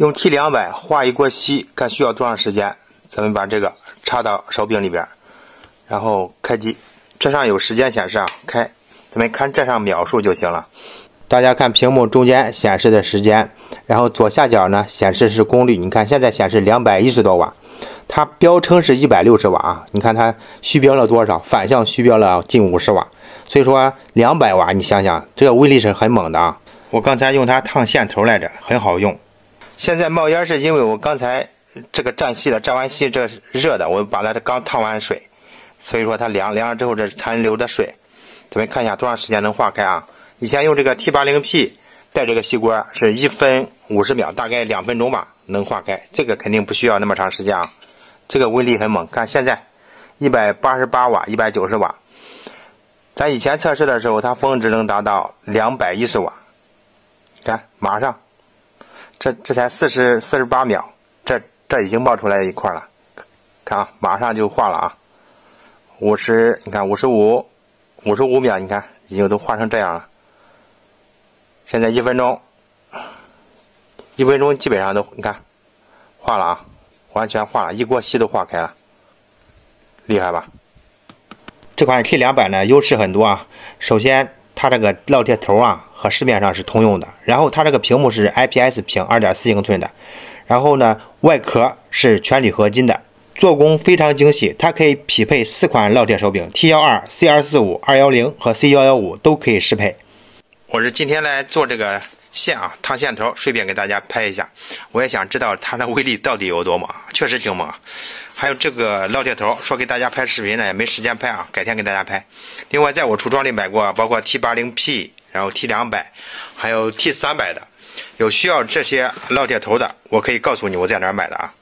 用 T 两百画一锅稀，看需要多长时间。咱们把这个插到烧饼里边，然后开机。这上有时间显示啊，开。咱们看这上秒数就行了。大家看屏幕中间显示的时间，然后左下角呢显示是功率。你看现在显示两百一十多瓦，它标称是一百六十瓦啊。你看它虚标了多少？反向虚标了近五十瓦。所以说两百瓦，你想想这个威力是很猛的啊。我刚才用它烫线头来着，很好用。现在冒烟是因为我刚才这个蘸稀了，蘸完稀这热的，我把它刚烫完水，所以说它凉凉了之后这残留的水，咱们看一下多长时间能化开啊？以前用这个 T 八零 P 带这个锡锅是一分五十秒，大概两分钟吧能化开，这个肯定不需要那么长时间啊，这个威力很猛。看现在一百八十八瓦、一百九十瓦，咱以前测试的时候它峰值能达到两百一十瓦，看马上。这这才四十四十八秒，这这已经冒出来一块了，看啊，马上就化了啊，五十，你看五十五，五十五秒，你看已经都化成这样了。现在一分钟，一分钟基本上都你看化了啊，完全化了，一锅稀都化开了，厉害吧？这款 T 两百呢，优势很多啊。首先，它这个烙铁头啊。和市面上是通用的，然后它这个屏幕是 IPS 屏，二点四英寸的，然后呢，外壳是全铝合金的，做工非常精细，它可以匹配四款烙铁手柄，T 幺二、C 二四五、二幺零和 C 幺幺五都可以适配。我是今天来做这个线啊，烫线头，顺便给大家拍一下，我也想知道它的威力到底有多猛，确实挺猛。还有这个烙铁头，说给大家拍视频呢，也没时间拍啊，改天给大家拍。另外，在我橱窗里买过，包括 T 八零 P。然后 T 两百，还有 T 三百的，有需要这些烙铁头的，我可以告诉你我在哪儿买的啊。